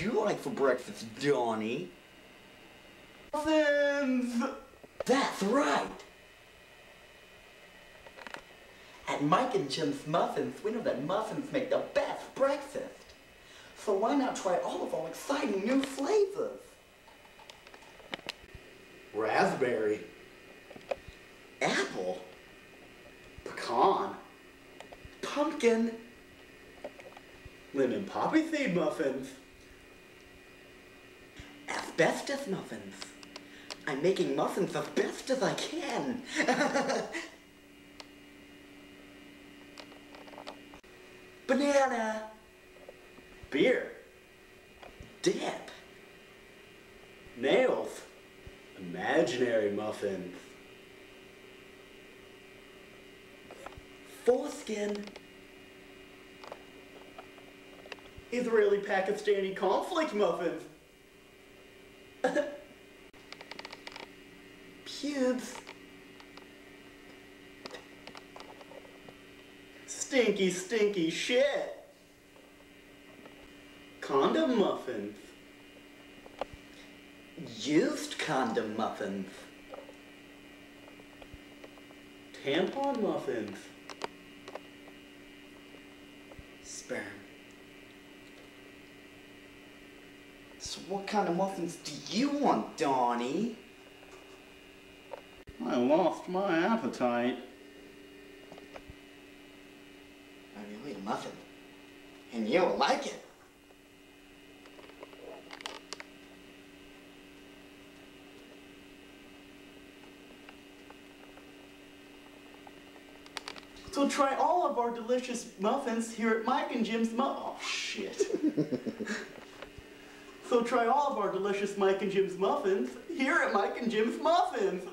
do you like for breakfast, Donnie? Muffins! That's right. At Mike and Jim's Muffins, we know that muffins make the best breakfast. So why not try all of our exciting new flavors? Raspberry. Apple, Pecan. pumpkin, Lemon poppy seed muffins. Asbestos muffins. I'm making muffins as best as I can. Banana, Beer. dip, Nails. Imaginary muffins. foreskin, Israeli Pakistani conflict muffins. Pubes, Stinky, stinky shit. Condom muffins. used condom muffins, Tampon muffins. sperm. So what kind of muffins do you want, Donnie? I lost my appetite. I will eat a muffin, and you'll like it. So try all of our delicious muffins here at Mike and Jim's Mu- Oh shit. try all of our delicious Mike and Jim's muffins here at Mike and Jim's Muffins.